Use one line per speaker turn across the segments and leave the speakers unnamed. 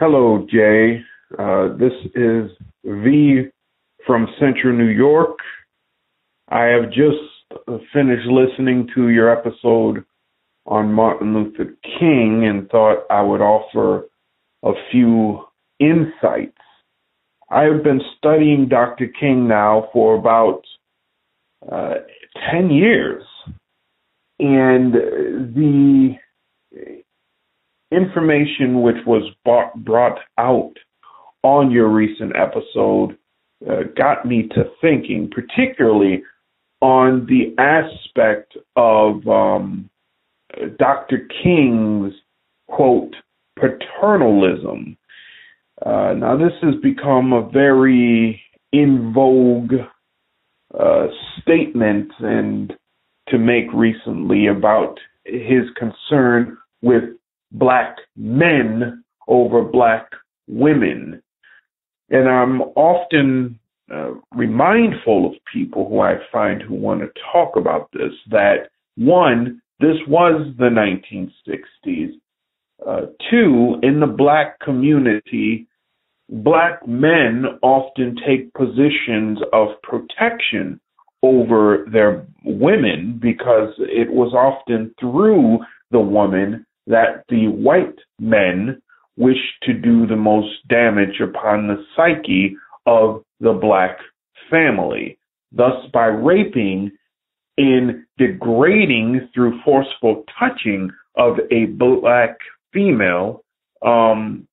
Hello, Jay. Uh, this is V from Central New York. I have just finished listening to your episode on Martin Luther King and thought I would offer a few insights. I have been studying Dr. King now for about uh, 10 years, and the information which was brought out on your recent episode uh, got me to thinking, particularly on the aspect of um, Dr. King's quote paternalism. Uh, now, this has become a very in vogue uh, statement and to make recently about his concern with black men over black women. And I'm often uh, remindful of people who I find who want to talk about this that one, this was the 1960s. Uh, two, in the black community, black men often take positions of protection over their women because it was often through the woman that the white men wish to do the most damage upon the psyche of the black family. Thus, by raping and degrading through forceful touching of a black female, um,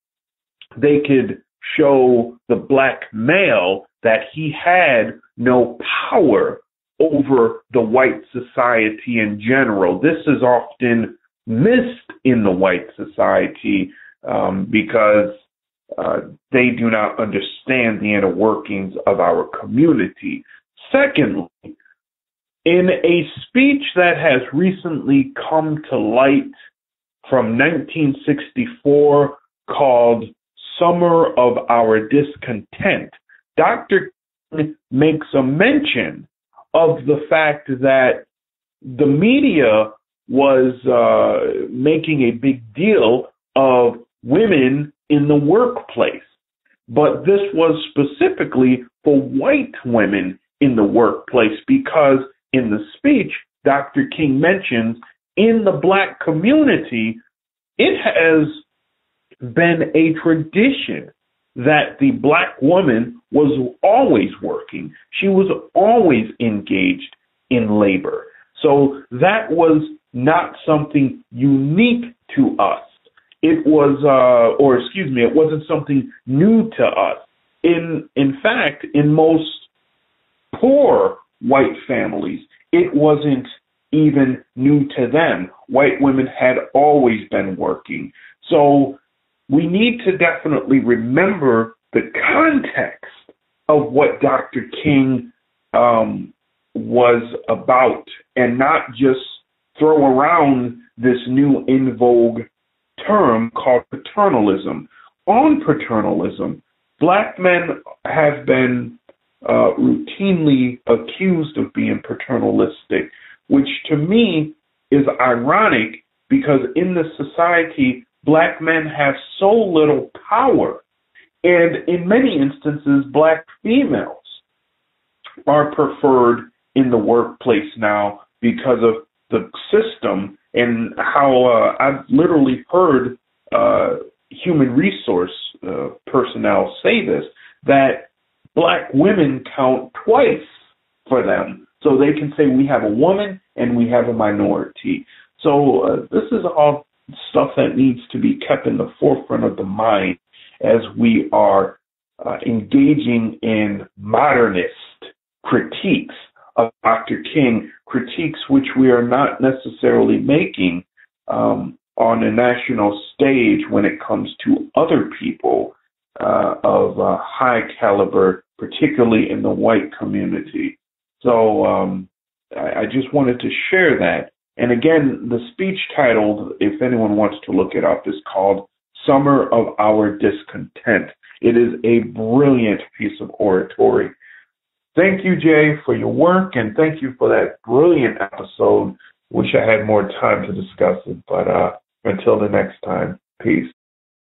they could show the black male that he had no power over the white society in general. This is often missed in the white society um, because uh, they do not understand the inner workings of our community. Secondly, in a speech that has recently come to light from 1964 called Summer of Our Discontent, Dr. King makes a mention of the fact that the media was uh, making a big deal of women in the workplace. But this was specifically for white women in the workplace because in the speech, Dr. King mentions in the black community, it has been a tradition that the black woman was always working. She was always engaged in labor. So that was not something unique to us. It was, uh, or excuse me, it wasn't something new to us. In in fact, in most poor white families, it wasn't even new to them. White women had always been working. So we need to definitely remember the context of what Dr. King um, was about and not just throw around this new in vogue term called paternalism. On paternalism, black men have been uh, routinely accused of being paternalistic, which to me is ironic because in this society, black men have so little power. And in many instances, black females are preferred in the workplace now because of the system and how uh, I've literally heard uh, human resource uh, personnel say this that black women count twice for them. So they can say we have a woman and we have a minority. So uh, this is all stuff that needs to be kept in the forefront of the mind as we are uh, engaging in modernist critiques of Dr. King, critiques which we are not necessarily making um, on a national stage when it comes to other people uh, of uh, high caliber, particularly in the white community. So um, I, I just wanted to share that. And again, the speech titled, if anyone wants to look it up, is called Summer of Our Discontent. It is a brilliant piece of oratory Thank you, Jay, for your work, and thank you for that brilliant episode. Wish I had more time to discuss it, but uh, until the next time, peace.